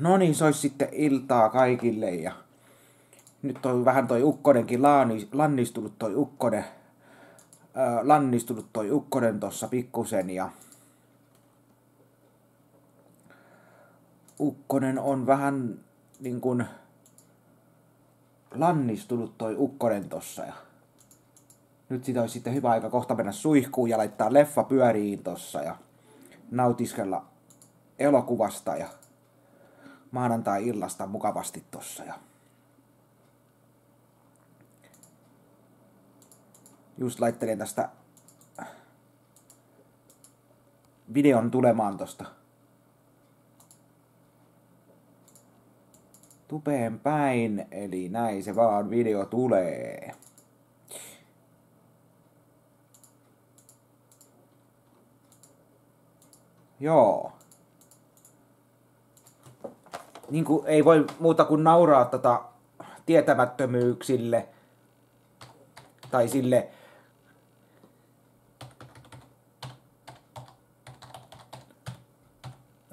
No niin, se olisi sitten iltaa kaikille ja nyt on vähän toi ukkonenkin laani, lannistunut toi ukkonen, ää, lannistunut toi ukkonen tossa pikkusen ja ukkonen on vähän niin kuin lannistunut toi ukkonen tossa ja nyt siitä olisi sitten hyvä aika kohta mennä suihkuun ja laittaa leffa pyöriin tossa ja nautiskella elokuvasta ja maanantai-illasta mukavasti tossa. Ja just laittelin tästä videon tulemaan tosta tupeen päin, eli näin se vaan video tulee. Joo niin kuin, ei voi muuta kuin nauraa tota tietämättömyyksille tai sille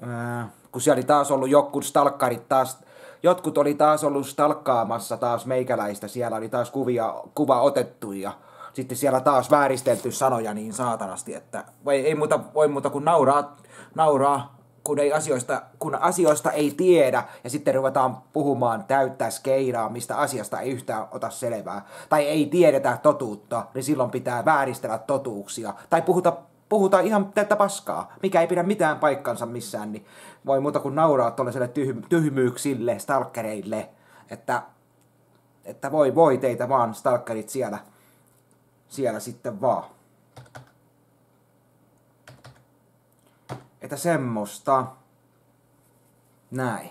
ää, kun siellä oli taas ollut jotkut stalkkarit taas, jotkut oli taas ollut stalkkaamassa taas meikäläistä, siellä oli taas kuvia, kuva otettu ja sitten siellä taas vääristelty sanoja niin saatanasti, että voi, ei muuta, voi muuta kuin nauraa, nauraa kun, ei asioista, kun asioista ei tiedä ja sitten ruvetaan puhumaan täyttää skeidaa, mistä asiasta ei yhtään ota selvää, tai ei tiedetä totuutta, niin silloin pitää vääristellä totuuksia, tai puhuta, puhuta ihan täyttä paskaa, mikä ei pidä mitään paikkansa missään, niin voi muuta kuin nauraa tuollaiselle tyh- tyhmyyksille, stalkereille, että, että voi voi teitä vaan, stalkerit siellä, siellä sitten vaan. Että semmoista. Näin.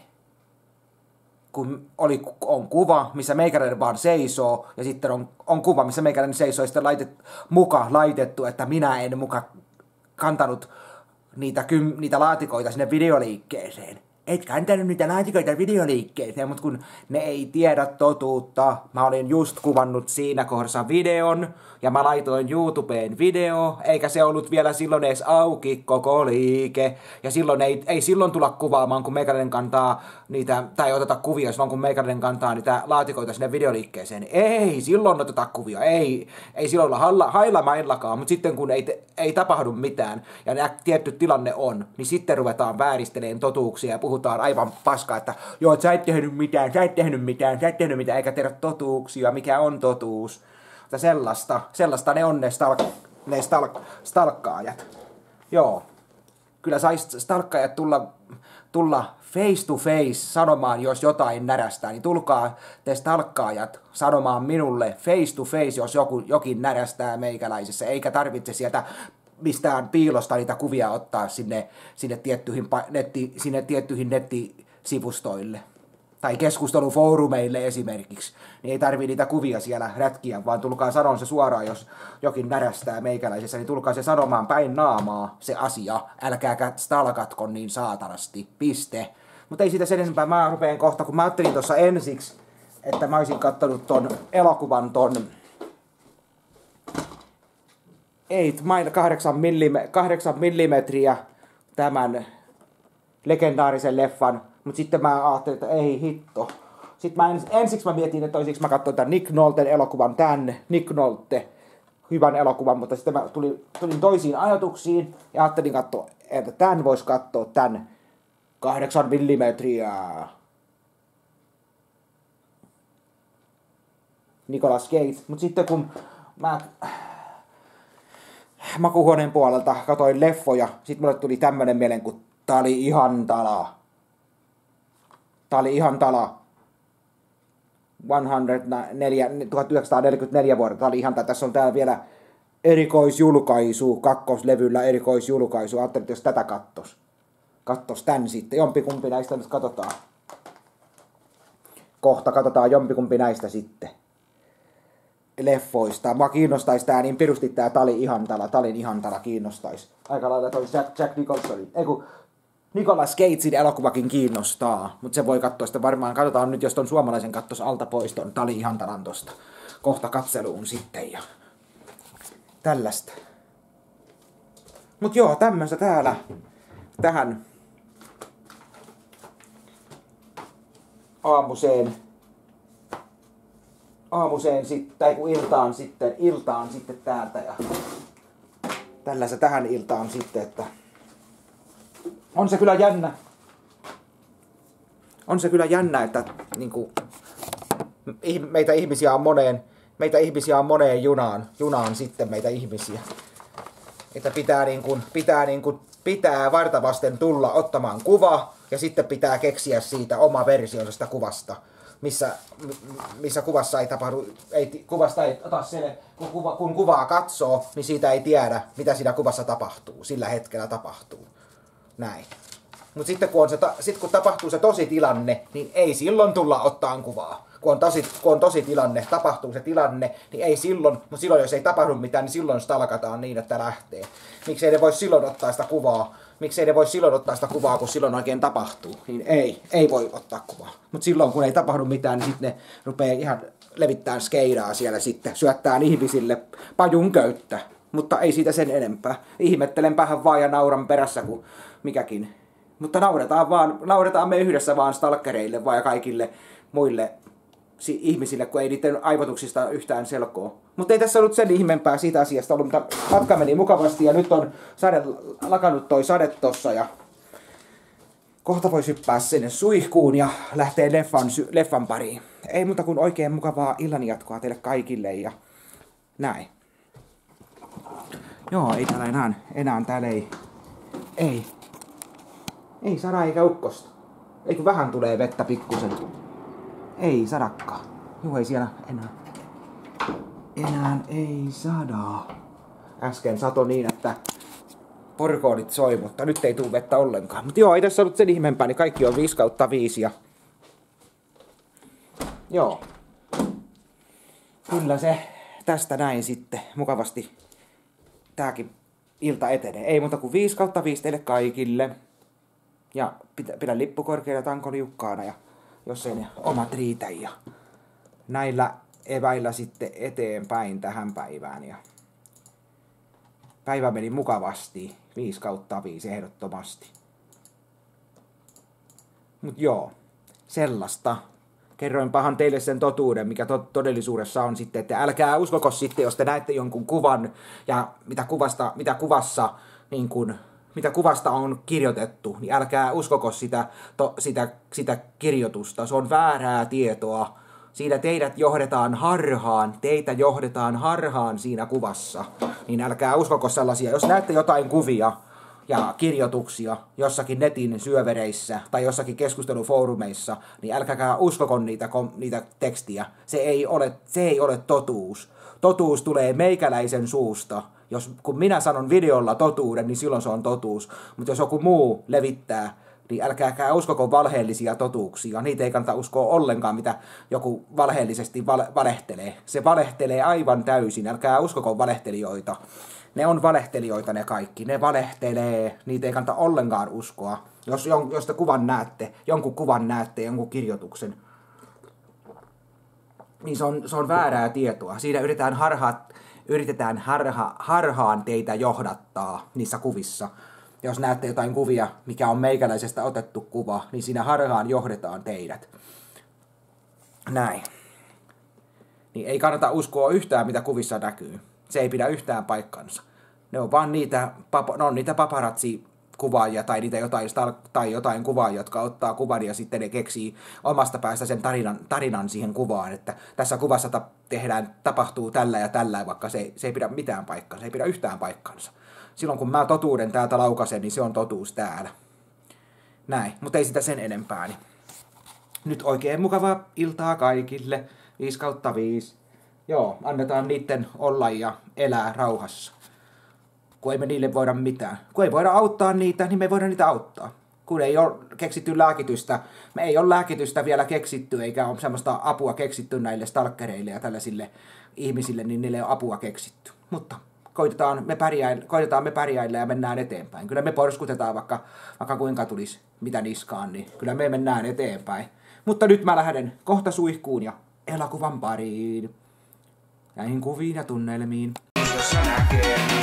Kun oli, on kuva, missä meikäläinen vaan seisoo, ja sitten on, on kuva, missä meikäläinen seisoo, ja sitten laitet, muka laitettu, että minä en muka kantanut niitä, kym, niitä laatikoita sinne videoliikkeeseen et kantanut niitä laatikoita videoliikkeeseen, mutta kun ne ei tiedä totuutta, mä olin just kuvannut siinä kohdassa videon, ja mä laitoin YouTubeen video, eikä se ollut vielä silloin edes auki koko liike, ja silloin ei, ei silloin tulla kuvaamaan, kun meikäläinen kantaa niitä, tai oteta kuvia silloin, kun meikäläinen kantaa niitä laatikoita sinne videoliikkeeseen. Ei, silloin oteta kuvia, ei, ei silloin olla hailla, hailla maillakaan, mutta sitten kun ei, ei tapahdu mitään, ja nää tietty tilanne on, niin sitten ruvetaan vääristelemään totuuksia ja puhutaan puhutaan aivan paskaa, että joo, sä et tehnyt mitään, sä et tehnyt mitään, sä et tehnyt mitään, eikä tehdä totuuksia, mikä on totuus. Mutta sellaista, sellaista ne on ne, stalk, ne stalk, stalkkaajat. Joo. Kyllä sais stalkkaajat tulla, tulla face to face sanomaan, jos jotain närästää, niin tulkaa te stalkkaajat sanomaan minulle face to face, jos joku, jokin närästää meikäläisessä, eikä tarvitse sieltä mistään piilosta niitä kuvia ottaa sinne, sinne, tiettyihin, netti, sinne tiettyihin nettisivustoille. Tai keskustelufoorumeille esimerkiksi, niin ei tarvii niitä kuvia siellä rätkiä, vaan tulkaa sanon se suoraan, jos jokin närästää meikäläisessä, niin tulkaa se sanomaan päin naamaa se asia, älkääkä stalkatko niin saatanasti, piste. Mutta ei siitä sen enempää, mä rupeen kohta, kun mä ajattelin tuossa ensiksi, että mä olisin kattonut ton elokuvan ton 8 mile 8, millime, 8 millimetriä tämän legendaarisen leffan, mutta sitten mä ajattelin, että ei hitto. Sitten mä ens, ensiksi mä mietin, että olisiko mä katsoin tämän Nick Nolten elokuvan, tämän Nick Nolte, hyvän elokuvan, mutta sitten mä tulin, tulin toisiin ajatuksiin ja ajattelin katsoa, että tämän voisi katsoa tämän 8 millimetriä. Nicolas Cage. Mutta sitten kun mä makuhuoneen puolelta, katoin leffoja, sitten mulle tuli tämmönen mieleen, kun tää oli ihan tala. Tää oli ihan tala. 104, 1944 vuodelta. Tää oli ihan tää. Tässä on täällä vielä erikoisjulkaisu, kakkoslevyllä erikoisjulkaisu. Ajattelin, että jos tätä kattos. Kattos tän sitten. Jompikumpi näistä nyt katsotaan. Kohta katsotaan jompikumpi näistä sitten leffoista. Mua kiinnostaisi tää niin pirusti tää Tali Ihantala, Talin Ihantala kiinnostaisi. Aika lailla toi Jack, Jack Nicholson. Ei kun Nicolas Cagein elokuvakin kiinnostaa, mutta se voi katsoa sitä varmaan. Katsotaan nyt, jos ton suomalaisen kattos alta pois ton Tali Ihantalan tosta. Kohta katseluun sitten ja tällaista. Mut joo, tämmöistä täällä tähän aamuseen, aamuseen sitten, tai kun iltaan sitten, iltaan sitten täältä ja tällä se tähän iltaan sitten, että on se kyllä jännä. On se kyllä jännä, että niin kuin, meitä ihmisiä on moneen, meitä ihmisiä on moneen junaan, junaan sitten meitä ihmisiä. Että pitää, niin kuin, pitää, niin kuin, pitää vartavasten tulla ottamaan kuva ja sitten pitää keksiä siitä oma versionsa sitä kuvasta missä, missä kuvassa ei tapahdu, ei, kuvasta ei ota sen, kun, kuva, kun kuvaa katsoo, niin siitä ei tiedä, mitä siinä kuvassa tapahtuu, sillä hetkellä tapahtuu. Näin. Mutta sitten kun, on se, sit kun tapahtuu se tosi tilanne, niin ei silloin tulla ottaan kuvaa. Kun on, tosi, kun on tosi tilanne, tapahtuu se tilanne, niin ei silloin, mutta silloin jos ei tapahdu mitään, niin silloin stalkataan niin, että lähtee. Miksei ne voi silloin ottaa sitä kuvaa, miksei ne voi silloin ottaa sitä kuvaa, kun silloin oikein tapahtuu. Niin ei, ei voi ottaa kuvaa. Mutta silloin kun ei tapahdu mitään, niin sitten ne rupeaa ihan levittämään skeidaa siellä sitten, syöttää ihmisille pajun köyttä. Mutta ei siitä sen enempää. Ihmettelen päähän vaan ja nauran perässä, kuin mikäkin. Mutta nauretaan, vaan, nauretaan me yhdessä vaan stalkereille vaan ja kaikille muille ihmisille, kun ei niiden aivotuksista yhtään selkoa. Mutta ei tässä ollut sen ihmeempää siitä asiasta ollut, mutta matka meni mukavasti ja nyt on sade, lakannut toi sade tossa ja kohta voi hyppää sinne suihkuun ja lähtee leffan, leffan pariin. Ei muuta kuin oikein mukavaa illanjatkoa teille kaikille ja näin. Joo, ei täällä enää, enää täällä ei, ei, ei sada eikä ukkosta. Ei kun vähän tulee vettä pikkusen. Ei sadakka. Joo, ei siellä enää. Enää ei sada. Äsken sato niin, että porkoodit soi, mutta nyt ei tule vettä ollenkaan. Mutta joo, ei tässä ollut sen ihmeempää, niin kaikki on 5 kautta 5 ja... Joo. Kyllä se tästä näin sitten mukavasti tääkin ilta etenee. Ei muuta kuin 5 kautta 5 teille kaikille. Ja pidä, pidä lippu korkealla tanko liukkaana ja jos ei ne omat riitä. Ja näillä eväillä sitten eteenpäin tähän päivään. Ja päivä meni mukavasti. 5 kautta 5 ehdottomasti. Mut joo, sellaista. Kerroinpahan teille sen totuuden, mikä to- todellisuudessa on sitten, että älkää uskoko sitten, jos te näette jonkun kuvan ja mitä, kuvasta, mitä kuvassa niin kun mitä kuvasta on kirjoitettu, niin älkää uskoko sitä, to, sitä, sitä kirjoitusta. Se on väärää tietoa. Siinä teidät johdetaan harhaan, teitä johdetaan harhaan siinä kuvassa. Niin älkää uskoko sellaisia. Jos näette jotain kuvia ja kirjoituksia jossakin netin syövereissä tai jossakin keskustelufoorumeissa, niin älkääkää uskoko niitä, niitä tekstiä. Se ei, ole, se ei ole totuus. Totuus tulee meikäläisen suusta jos, kun minä sanon videolla totuuden, niin silloin se on totuus. Mutta jos joku muu levittää, niin älkääkää uskoko valheellisia totuuksia. Niitä ei kannata uskoa ollenkaan, mitä joku valheellisesti vale- valehtelee. Se valehtelee aivan täysin. Älkää uskoko valehtelijoita. Ne on valehtelijoita ne kaikki. Ne valehtelee. Niitä ei kannata ollenkaan uskoa. Jos, jos te kuvan näette, jonkun kuvan näette, jonkun kirjoituksen, niin se on, se on väärää tietoa. Siinä yritetään harhaa yritetään harha, harhaan teitä johdattaa niissä kuvissa. Jos näette jotain kuvia, mikä on meikäläisestä otettu kuva, niin siinä harhaan johdetaan teidät. Näin. Niin ei kannata uskoa yhtään, mitä kuvissa näkyy. Se ei pidä yhtään paikkansa. Ne on vaan niitä, ne on niitä paparazzi kuvaajia tai niitä jotain, tai jotain kuvaajia, jotka ottaa kuvan ja sitten ne keksii omasta päästä sen tarinan, tarinan siihen kuvaan, että tässä kuvassa ta- tehdään, tapahtuu tällä ja tällä, vaikka se, se ei pidä mitään paikkaa, se ei pidä yhtään paikkansa. Silloin kun mä totuuden täältä laukasen, niin se on totuus täällä. Näin, mutta ei sitä sen enempää. Niin. Nyt oikein mukavaa iltaa kaikille. 5 kautta 5. Joo, annetaan niiden olla ja elää rauhassa kun ei me niille voida mitään. Kun ei voida auttaa niitä, niin me ei voida niitä auttaa. Kun ei ole keksitty lääkitystä, me ei ole lääkitystä vielä keksitty, eikä ole semmoista apua keksitty näille stalkereille ja tällaisille ihmisille, niin niille ei ole apua keksitty. Mutta koitetaan me, pärjäillä, koitetaan me pärjäillä ja mennään eteenpäin. Kyllä me porskutetaan vaikka, vaikka kuinka tulisi mitä niskaan, niin kyllä me mennään eteenpäin. Mutta nyt mä lähden kohta suihkuun ja elokuvan pariin. Näihin kuviin ja tunnelmiin. Jos näkee